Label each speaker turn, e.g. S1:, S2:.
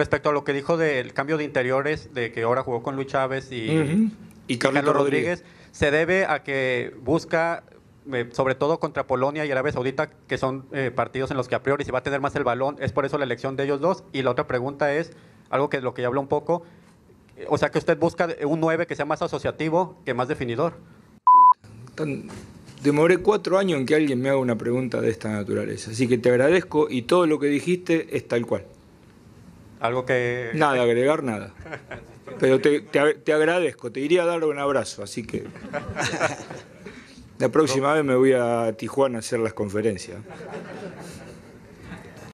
S1: Respecto a lo que dijo del cambio de interiores, de que ahora jugó con Luis Chávez y, Y Carlos Rodríguez, se debe a que busca, eh, sobre todo contra Polonia y Arabia Saudita, que son eh, partidos en los que a priori se va a tener más el balón, es por eso la elección de ellos dos. Y la otra pregunta es, algo que lo que ya habló un poco, o sea que usted busca un 9 que sea más asociativo que más definidor.
S2: Tan- Demoré cuatro años en que alguien me haga una pregunta de esta naturaleza. Así que te agradezco y todo lo que dijiste es tal cual.
S1: Algo que...
S2: Nada, agregar nada. Pero te, te- te agradezco, te iría a dar un abrazo, así que la próxima vez me voy a Tijuana a hacer las conferencias.